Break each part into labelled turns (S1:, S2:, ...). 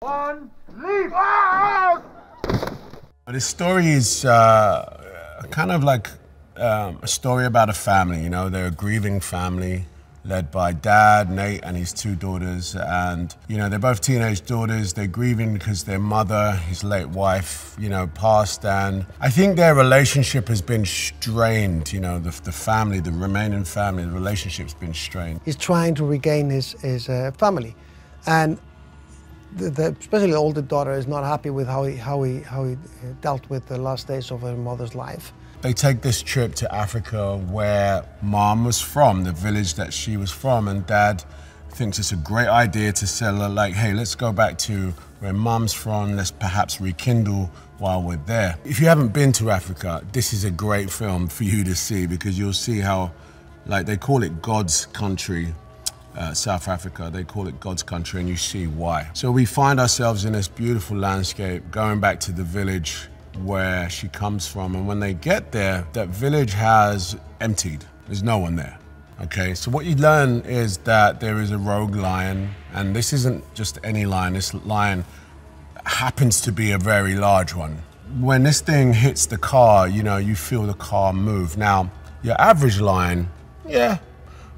S1: One, leave! Ah!
S2: The story is uh, kind of like um, a story about a family. You know, they're a grieving family led by dad, Nate, and his two daughters. And, you know, they're both teenage daughters. They're grieving because their mother, his late wife, you know, passed. And I think their relationship has been strained. You know, the, the family, the remaining family, the relationship's been strained.
S3: He's trying to regain his, his uh, family. And the, the, especially the older daughter is not happy with how he, how, he, how he dealt with the last days of her mother's life.
S2: They take this trip to Africa where mom was from, the village that she was from, and dad thinks it's a great idea to sell her, like, hey, let's go back to where mom's from, let's perhaps rekindle while we're there. If you haven't been to Africa, this is a great film for you to see because you'll see how, like, they call it God's country. Uh, South Africa, they call it God's country, and you see why. So we find ourselves in this beautiful landscape, going back to the village where she comes from. And when they get there, that village has emptied. There's no one there. Okay, so what you learn is that there is a rogue lion, and this isn't just any lion, this lion happens to be a very large one. When this thing hits the car, you know, you feel the car move. Now, your average lion, yeah,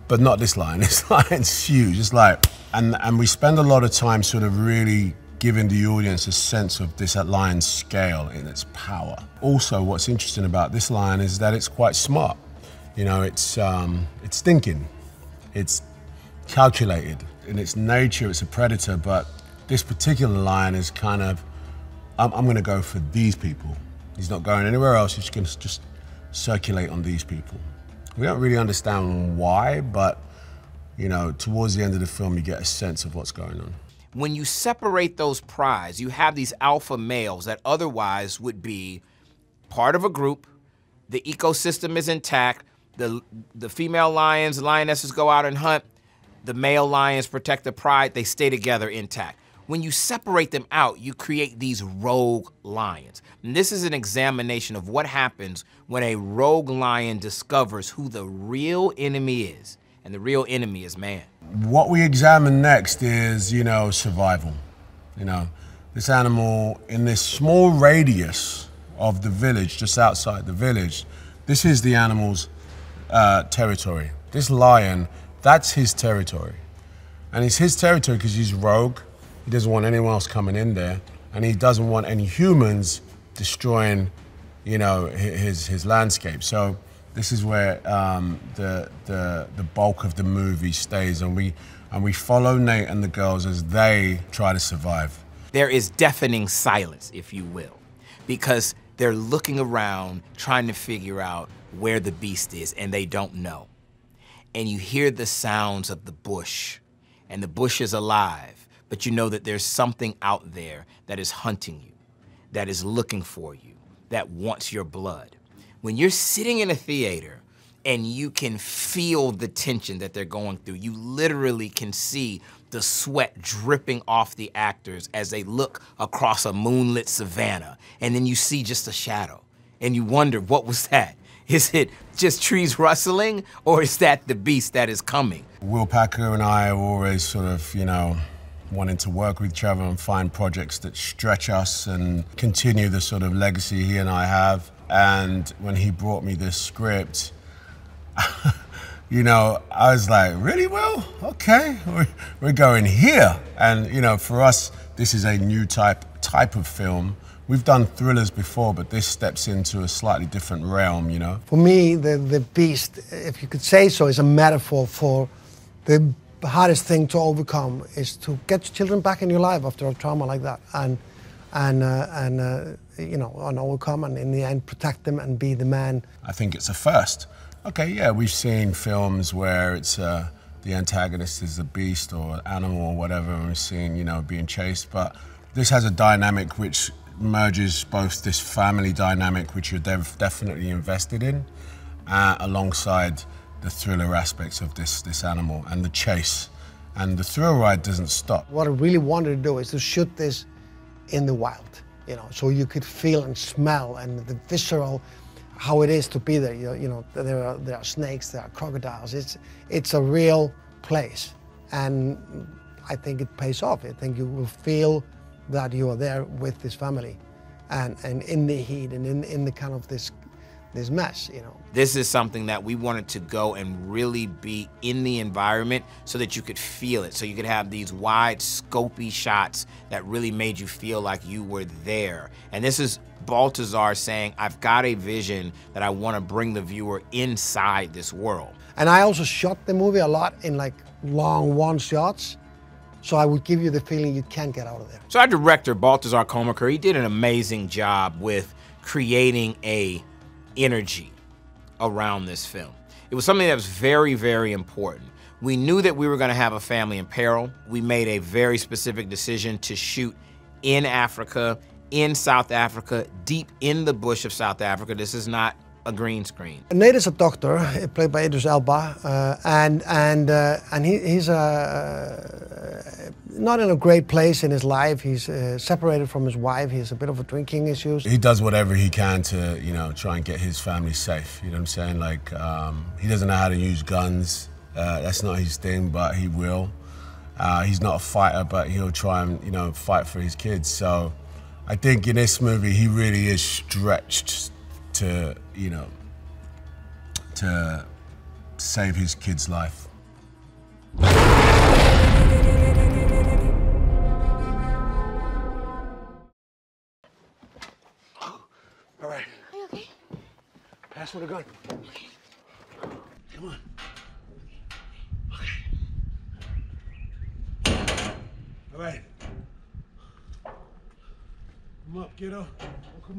S2: but not this lion. This lion's huge. It's like, and, and we spend a lot of time sort of really giving the audience a sense of this lion's scale in its power. Also, what's interesting about this lion is that it's quite smart. You know, it's, um, it's thinking, it's calculated. In its nature, it's a predator, but this particular lion is kind of, I'm, I'm gonna go for these people. He's not going anywhere else, he's gonna just circulate on these people. We don't really understand why, but you know, towards the end of the film, you get a sense of what's going on.
S4: When you separate those prides, you have these alpha males that otherwise would be part of a group, the ecosystem is intact, the, the female lions, lionesses go out and hunt, the male lions protect the pride, they stay together intact. When you separate them out, you create these rogue lions. And this is an examination of what happens when a rogue lion discovers who the real enemy is and the real enemy is man.
S2: What we examine next is, you know, survival. You know, this animal in this small radius of the village, just outside the village, this is the animal's uh, territory. This lion, that's his territory. And it's his territory because he's rogue. He doesn't want anyone else coming in there. And he doesn't want any humans destroying, you know, his, his landscape. So this is where um, the, the, the bulk of the movie stays, and we, and we follow Nate and the girls as they try to survive.
S4: There is deafening silence, if you will, because they're looking around trying to figure out where the beast is, and they don't know. And you hear the sounds of the bush, and the bush is alive, but you know that there's something out there that is hunting you, that is looking for you, that wants your blood when you're sitting in a theater and you can feel the tension that they're going through, you literally can see the sweat dripping off the actors as they look across a moonlit savannah. And then you see just a shadow. And you wonder, what was that? Is it just trees rustling, or is that the beast that is coming?
S2: Will Packer and I are always sort of, you know, wanting to work with other and find projects that stretch us and continue the sort of legacy he and I have. And when he brought me this script, you know, I was like, really, Will? Okay, we're, we're going here. And, you know, for us, this is a new type, type of film. We've done thrillers before, but this steps into a slightly different realm, you know?
S3: For me, the, the beast, if you could say so, is a metaphor for the hardest thing to overcome is to get children back in your life after a trauma like that. And and uh, and uh, you know and overcome and in the end protect them and be the man.
S2: I think it's a first. Okay, yeah, we've seen films where it's uh, the antagonist is a beast or animal or whatever, and we're seeing you know being chased. But this has a dynamic which merges both this family dynamic, which you're definitely invested in, uh, alongside the thriller aspects of this this animal and the chase. And the thrill ride doesn't stop.
S3: What I really wanted to do is to shoot this in the wild, you know, so you could feel and smell and the visceral, how it is to be there. You, you know, there are there are snakes, there are crocodiles. It's it's a real place, and I think it pays off. I think you will feel that you are there with this family, and and in the heat and in in the kind of this this mess, you know.
S4: This is something that we wanted to go and really be in the environment so that you could feel it. So you could have these wide, scopy shots that really made you feel like you were there. And this is Baltasar saying, I've got a vision that I want to bring the viewer inside this world.
S3: And I also shot the movie a lot in like long one shots. So I would give you the feeling you can't get out of there.
S4: So our director, Baltasar Kormákur, he did an amazing job with creating a energy around this film. It was something that was very, very important. We knew that we were going to have a family in peril. We made a very specific decision to shoot in Africa, in South Africa, deep in the bush of South Africa. This is not a green screen.
S3: Nate is a doctor, played by Idris Elba, uh, and and uh, and he, he's uh, not in a great place in his life. He's uh, separated from his wife. He has a bit of a drinking issues.
S2: He does whatever he can to, you know, try and get his family safe. You know what I'm saying? Like, um, he doesn't know how to use guns. Uh, that's not his thing, but he will. Uh, he's not a fighter, but he'll try and, you know, fight for his kids. So I think in this movie, he really is stretched to, you know, to save his kid's life.
S3: Pass with a gun. Come on.
S2: All right. Come up, kiddo. Come